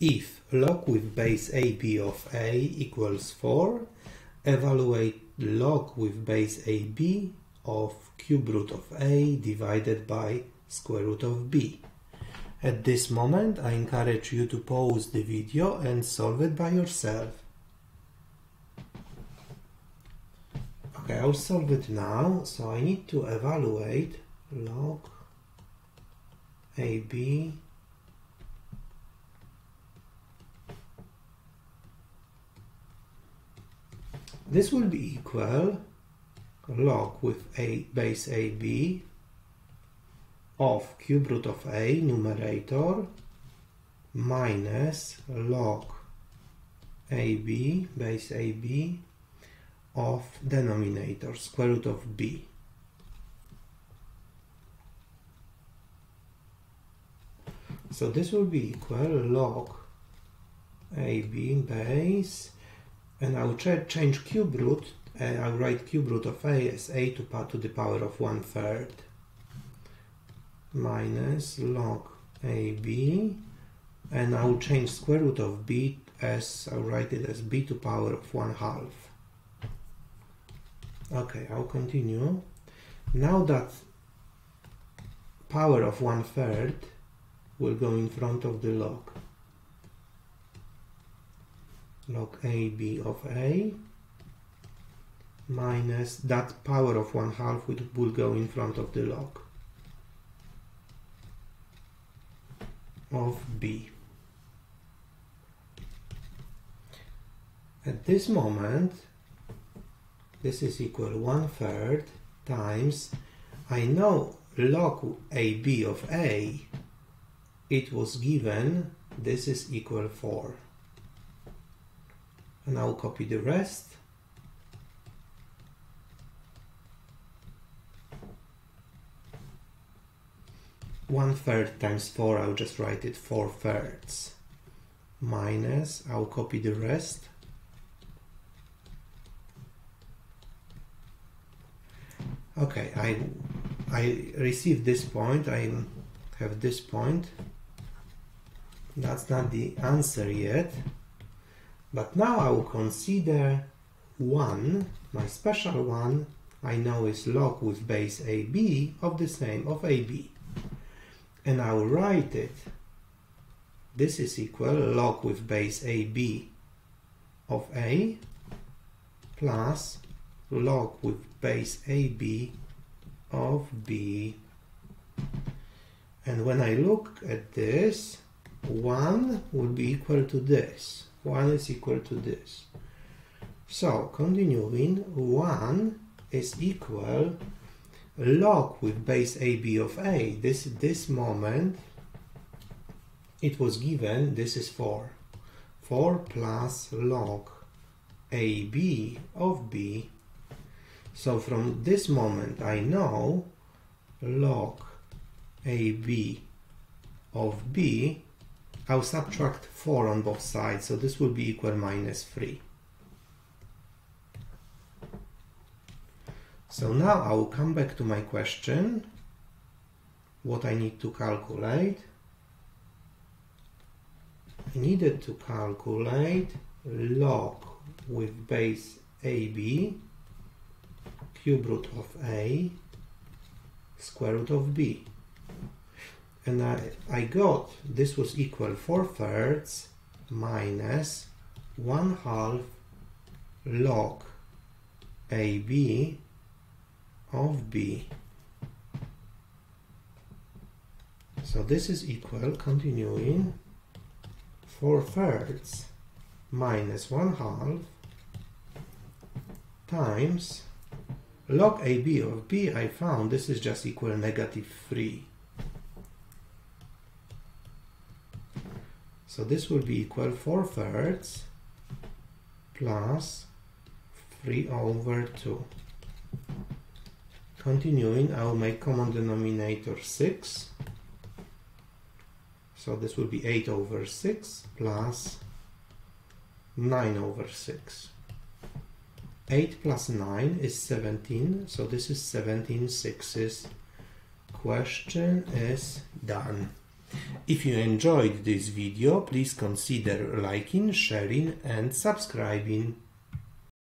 If log with base AB of A equals 4, evaluate log with base AB of cube root of A divided by square root of B. At this moment, I encourage you to pause the video and solve it by yourself. Okay, I'll solve it now. So I need to evaluate log AB This will be equal log with a base AB of cube root of A numerator minus log AB base AB of denominator square root of B. So this will be equal log AB base and I will change cube root and I'll write cube root of a as a to, to the power of one third minus log ab and I will change square root of b as I'll write it as b to power of one half okay I'll continue. Now that power of one third will go in front of the log log AB of A minus that power of 1 half which will go in front of the log of B. At this moment, this is equal 1 third times, I know log AB of A, it was given, this is equal 4 and I'll copy the rest. One third times 4 I'll just write it 4 thirds minus I'll copy the rest. Okay I I received this point I have this point. That's not the answer yet but now I will consider 1, my special one, I know is log with base AB of the same of AB. And I will write it. This is equal log with base AB of A plus log with base AB of B. And when I look at this, 1 would be equal to this. 1 is equal to this. So, continuing, 1 is equal log with base AB of A. This, this moment, it was given, this is 4. 4 plus log AB of B. So from this moment I know log AB of B I'll subtract 4 on both sides, so this will be equal minus 3. So now I will come back to my question, what I need to calculate. I needed to calculate log with base AB, cube root of A, square root of B and I, I got this was equal 4 thirds minus 1 half log AB of B. So this is equal, continuing, 4 thirds minus 1 half times log AB of B I found this is just equal negative 3. So this will be equal 4 thirds plus 3 over 2. Continuing, I will make common denominator 6. So this will be 8 over 6 plus 9 over 6. 8 plus 9 is 17, so this is 17 sixes. Question is done. If you enjoyed this video, please consider liking, sharing and subscribing.